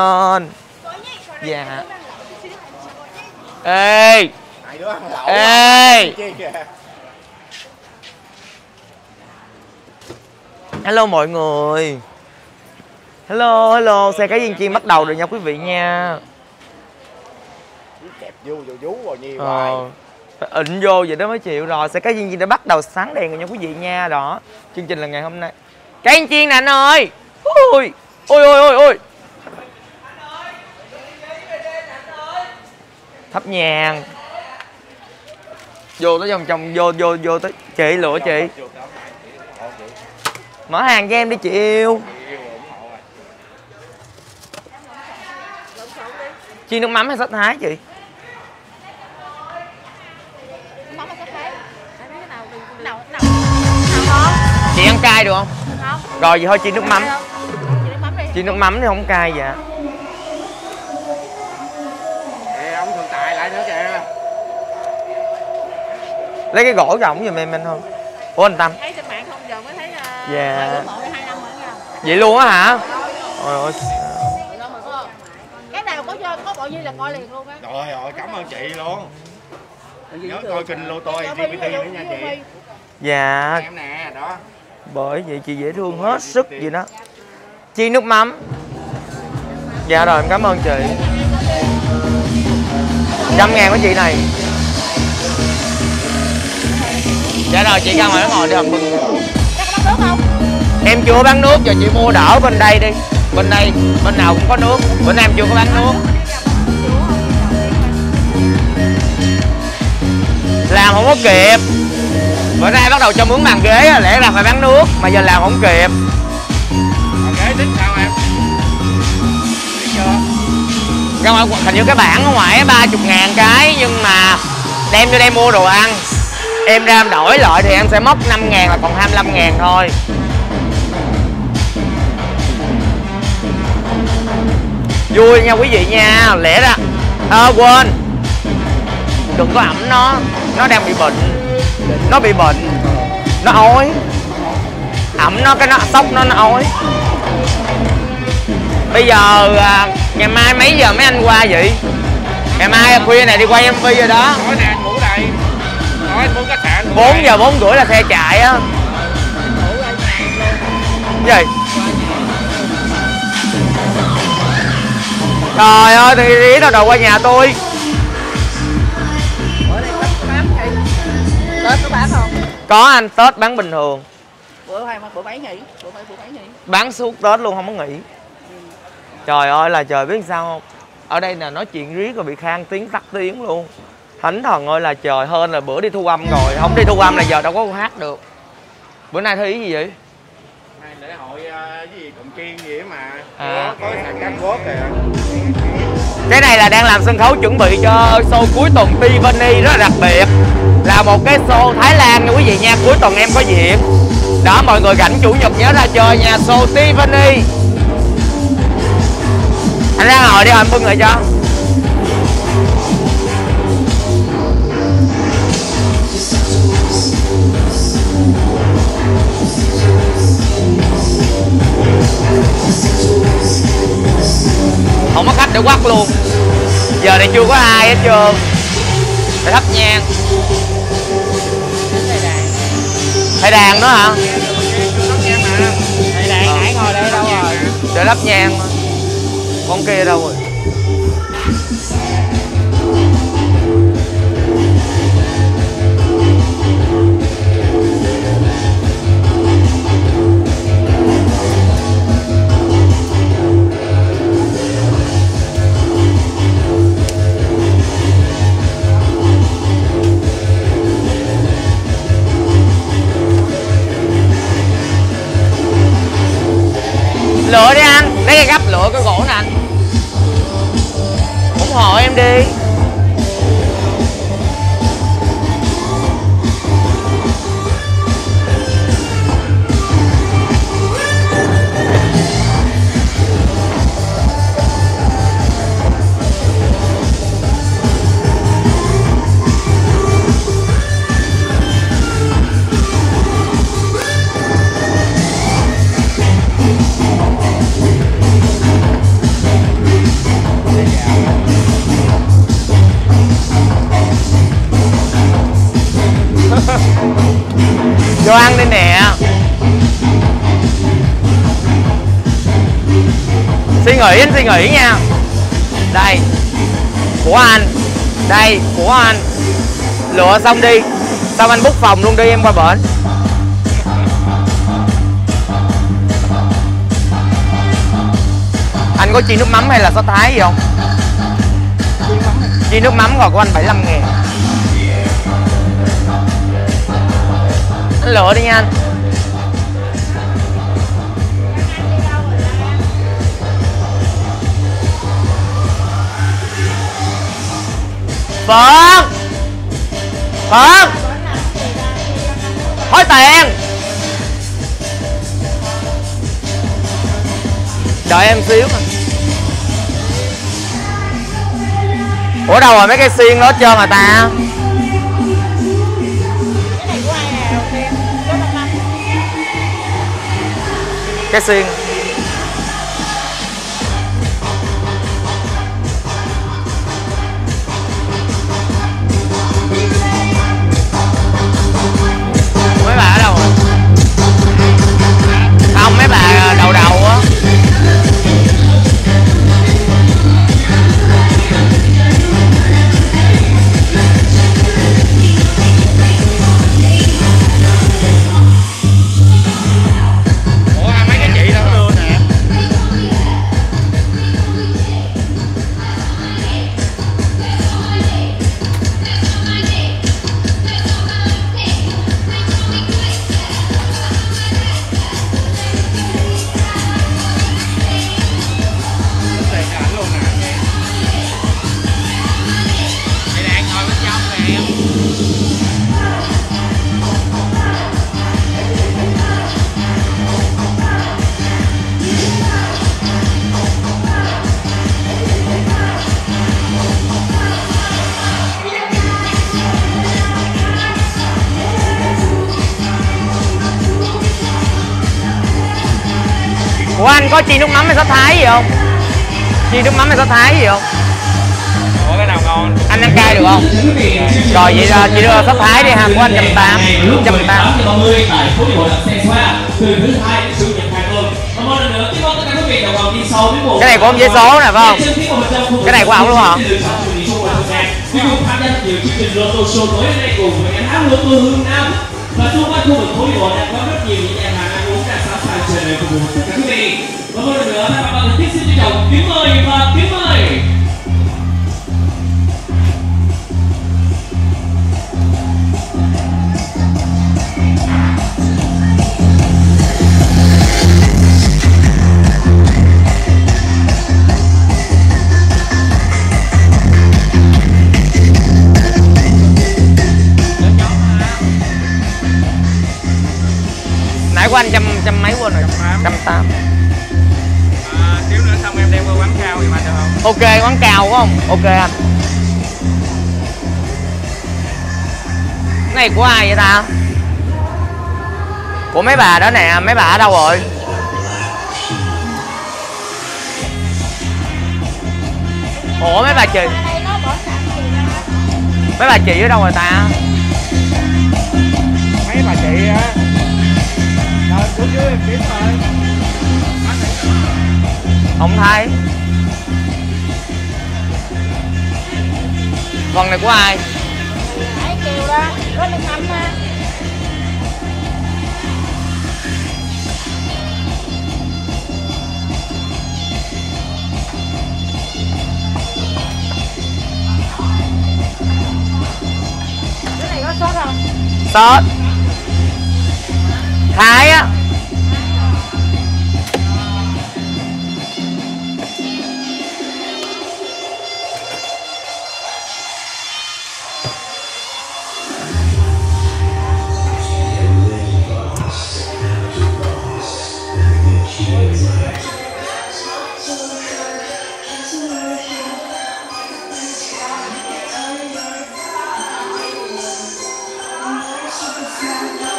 ơn dạ ê! Ê! hello mọi người. Hello hello. Xe cái viên chiên bắt đầu rồi nha quý vị nha. Kẹp vô vô vú vào nhiều ờ phải ịnh vô vậy đó mới chịu rồi. Xe cái viên chiên đã bắt đầu sáng đèn rồi nha quý vị nha. Đó chương trình là ngày hôm nay. Cái viên chiên nè anh ơi. Ui ôi ôi ôi ôi thắp nhang. Vô tới vòng trong vô vô vô tới. Chị lựa chị. Mở hàng cho em đi chị yêu. Chiên nước mắm hay sách thái chị? Chị ăn cay được không? Rồi vậy thôi chiên nước mắm? Chị nước mắm nước thì không cay dạ lấy cái gỗ cho ổng giùm em anh thôi. Ủa anh tâm? Thấy trên mạng không? Giờ mới thấy uh, Dạ. rồi nha vậy luôn á hả? Ôi ôi mà không cái nào có cho có bộ như là coi liền luôn á. Rồi rồi cảm ơn chị luôn. Nhớ coi kênh lô tô Dạ, GPT nữa nha chị. Dạ. Em nè đó. Bởi vậy chị dễ thương hết sức gì đó. Chiên nước mắm. Dạ rồi em cảm ơn chị. Trăm ngàn của chị này dạ rồi chị ra ngoài đó ngồi đi nước không? Em chưa bán nước giờ chị mua đỡ bên đây đi. Bên đây bên nào cũng có nước. Bữa nay em chưa có bán nước. Làm không có kịp. Bữa nay bắt đầu cho mướn bàn ghế á, lẽ ra phải bán nước mà giờ làm không kịp. Còn ghế tính sao em? Chưa? Ra ngoài hình như cái bảng ở ngoài ba chục ngàn cái nhưng mà đem cho đây mua đồ ăn em ra em đổi lại thì em sẽ mất 5 ngàn là còn 25 ngàn thôi. Vui nha quý vị nha lẽ ra. Ơ quên. Đừng có ẩm nó. Nó đang bị bệnh. Nó bị bệnh. Nó ói. Ẩm nó cái nó sốc nó nó ói. Bây giờ à, ngày mai mấy giờ mấy anh qua vậy? Ngày mai khuya này đi quay mv rồi đó nói muốn khách sạn. Ngủ 4 đây. giờ 4 rưỡi là xe chạy á. Gì? Trời ơi thì ý đâu đầu qua nhà tôi. Có bán tết có bán không? Có anh tết bán bình thường. Bữa hai bữa mấy nghỉ bữa mấy bữa mấy nghỉ. Bán suốt tết luôn không có nghỉ. Trời ơi là trời biết sao không? Ở đây là nói chuyện riết rồi bị khang tiếng tắt tiếng luôn thánh thần ơi là trời hơn là bữa đi thu âm rồi. Không đi thu âm là giờ đâu có hát được. Bữa nay thi gì vậy? Lễ hội ờ, cái gì cộng chiên gì mà. À. có có sàn canh quốc kìa. Cái này là đang làm sân khấu chuẩn bị cho show cuối tuần Tiffany rất là đặc biệt. Là một cái show Thái Lan nha quý vị nha. Cuối tuần em có dịp. Đó mọi người rảnh chủ nhật nhớ ra chơi nha show Tiffany anh ra ngồi đi anh bưng lại cho luôn. Giờ này chưa có ai hết trơn. Phải thắp nhang. Thầy đàn nữa hả? Thầy đàn nãy ngồi đây đâu rồi để thắp nhang con kia đâu rồi? Lựa đi anh. Lấy cái gấp lựa cái gỗ nè anh. Ủng hộ em đi. Nghĩ anh suy nghĩ nha. Đây. Của anh. Đây, của anh. Lựa xong đi. Xong anh bút phòng luôn đi, em qua bển. Anh có chi nước mắm hay là sốt thái gì không? Chi nước mắm rồi của anh 75 ngàn. Anh lựa đi nha anh. Phượng. Phượng. Thối tiền. Đợi em xíu mà. Ủa, đâu rồi mấy cái xiên đó trơn rồi ta? Cái xiên. Chi nước mắm hay sốt thái gì không? Chi nước mắm hay sốt thái gì không? ủa cái nào ngon Anh ăn cay được không? Rồi vậy là chị đưa sốt thái đi ha, của anh trăm tám trăm 18 tám giờ 30 tại phố đi bộ đạp xe từ thứ hai đến chủ nhật hàng tuần một lần nữa chúc mừng tất cả quý vị đi sau Cái này của ông giấy số nè, phải không? Cái này của ông luôn hả? Quý vị tham gia nhiều chương trình lotto show tối nay cùng với nhà hát lotto hương nam và xung quanh khu vực phố đi bộ đang có rất nhiều những nhà hàng ăn uống đang sẵn sàng chờ đợi phục vụ tất cả quý vị và một lần nữa các bạn thân thiết xin trân trọng kính 180 à, Xíu nữa xong em đem qua quán cao thì mà được không? Ok quán cao phải không? Ok anh Cái này của ai vậy ta? Của mấy bà đó nè, mấy bà ở đâu rồi? Ủa mấy bà chị Mấy bà chị ở đâu rồi ta? Mấy bà chị á không thấy. Phần này của ai? Hải Kiều đó. Có nước mắm á. Cái này có sốt không? Sốt. Thái á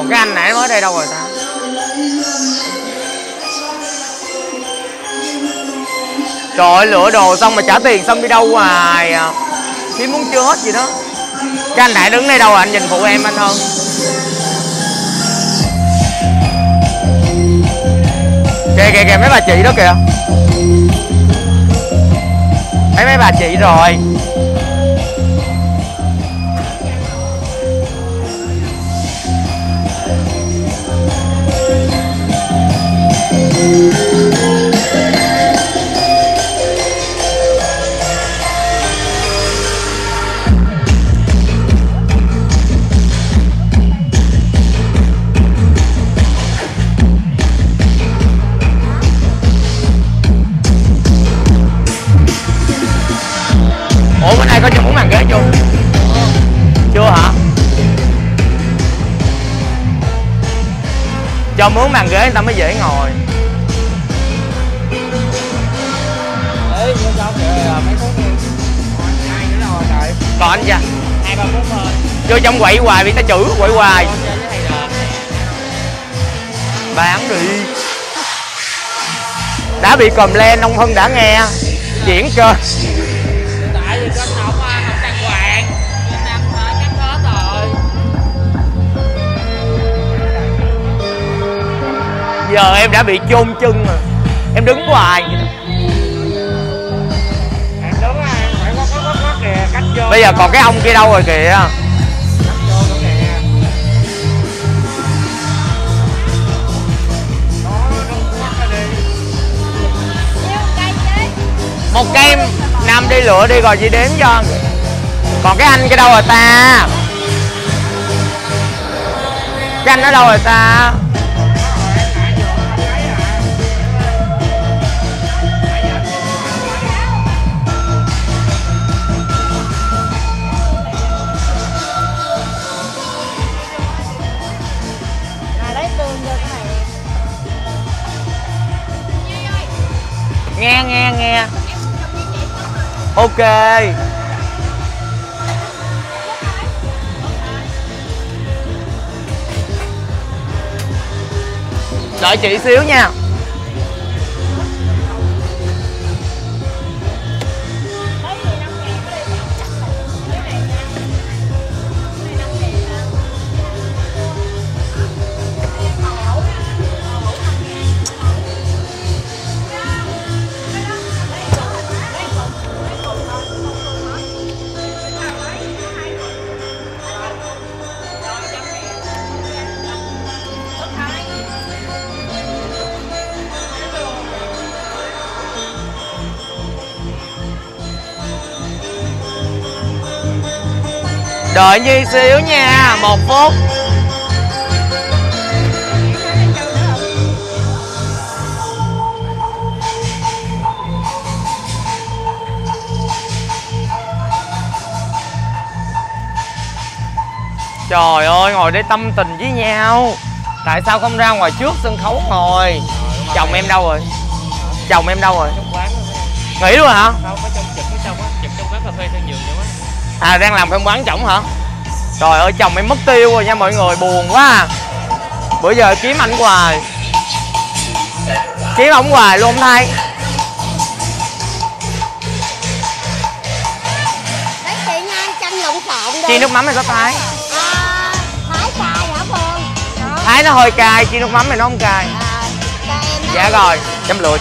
Còn cái anh nãy mới đây đâu rồi ta? Trời ơi, lựa đồ xong mà trả tiền xong đi đâu hoài à. Kiếm muốn chưa hết gì đó. Cái anh Đại đứng đây đâu rồi, anh nhìn phụ em anh hơn. Kìa kìa kìa mấy bà chị đó kìa. Mấy mấy bà chị rồi. Ủa, bữa nay có cho muốn bàn ghế chưa chưa hả? Cho mướn bàn ghế người ta mới dễ ngồi. Còn anh chưa Hai ba phút thôi. vô trong quậy hoài bị ta chữ quậy hoài bán đi đã bị còm len ông hưng đã nghe diễn cơ Tại vì không không đàng hoàng. Cắt hết rồi. giờ em đã bị chôn chân rồi em đứng hoài vậy đó. Bây giờ còn cái ông kia đâu rồi kìa. Một cây nam đi lựa đi rồi chị đếm cho. Còn cái anh kia đâu rồi ta? Cái anh ở đâu rồi ta? Ok. Đợi chị xíu nha. Đợi nhi xíu nha một phút. Trời ơi, ngồi đây tâm tình với nhau. Tại sao không ra ngoài trước sân khấu ngồi? Chồng em đâu rồi? Chồng em đâu rồi. Nghỉ luôn hả? Không, ở trong trực ở trong á, trực trong quán cà phê sang giường vậy á. À đang làm trong quán chổng hả Trời ơi chồng em mất tiêu rồi nha mọi người Buồn quá à. Bữa giờ kiếm ảnh hoài Kiếm ổng hoài luôn thay anh. Chi nước mắm hay có thái À, thái cay hả Phương? Thái nó hơi cay, chi nước mắm thì nó không cay À. Dạ rồi, chấm lụi